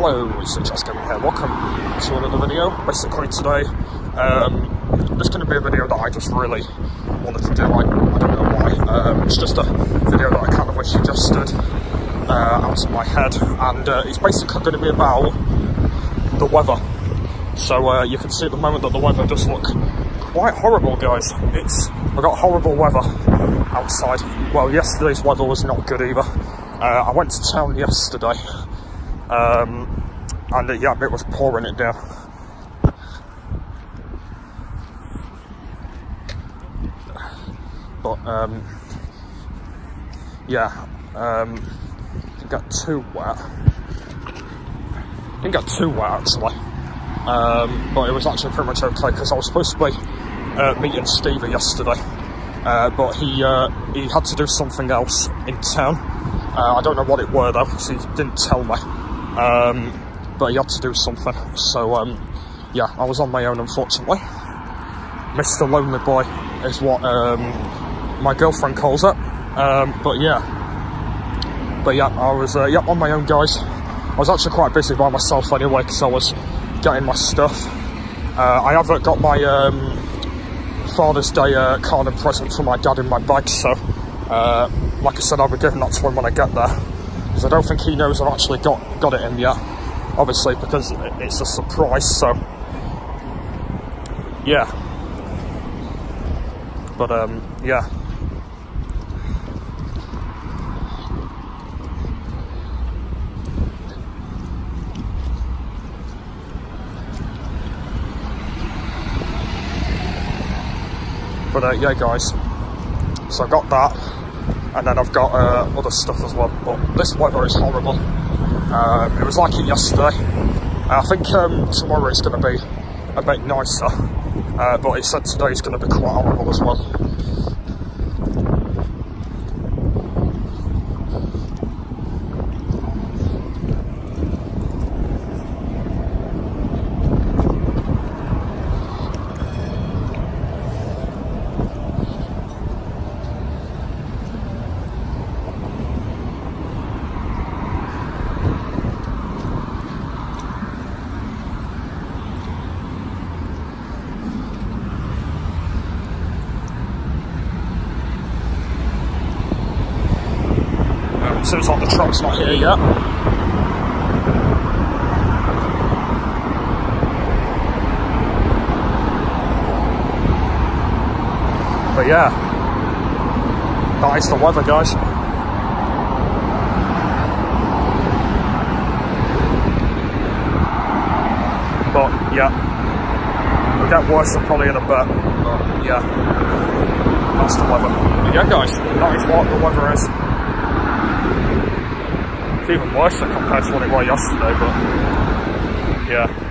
Hello, it's Jack's Gaming here. Welcome to another video. Basically today, um, is going to be a video that I just really wanted to do. I, I don't know why. Um, it's just a video that I kind of wish suggested uh, out of my head, and uh, it's basically going to be about the weather. So uh, you can see at the moment that the weather does look quite horrible, guys. It's we got horrible weather outside. Well, yesterday's weather was not good either. Uh, I went to town yesterday um, and uh, yeah, it was pouring it down. But um, yeah, um, didn't too wet. Didn't get too wet actually. Um, but it was actually pretty much okay because I was supposed to be uh, meeting Stevie yesterday. Uh, but he uh, he had to do something else in town. Uh, I don't know what it were though, because he didn't tell me. Um, but he had to do something. So, um, yeah, I was on my own, unfortunately. Mr. Lonely Boy is what um, my girlfriend calls it. Um, but yeah, but yeah, I was uh, yeah on my own, guys. I was actually quite busy by myself anyway, because I was getting my stuff. Uh, I haven't got my um, Father's Day uh, card and present for my dad in my bag, so uh, like I said, I'll be giving that to him when I get there because I don't think he knows I've actually got, got it in yet. Obviously, because it's a surprise, so... Yeah. But, um, yeah. But, uh, yeah, guys. So I got that and then I've got uh, other stuff as well. But this weather is horrible. Um, it was like it yesterday. I think um, tomorrow it's going to be a bit nicer, uh, but it said today it's going to be quite horrible as well. Seems like the truck's not here yet. But yeah, that is the weather, guys. But yeah, it'll get worse probably in a bit. But yeah, that's the weather. But yeah, guys, that is what the weather is even worse compared to what it was yesterday, but yeah.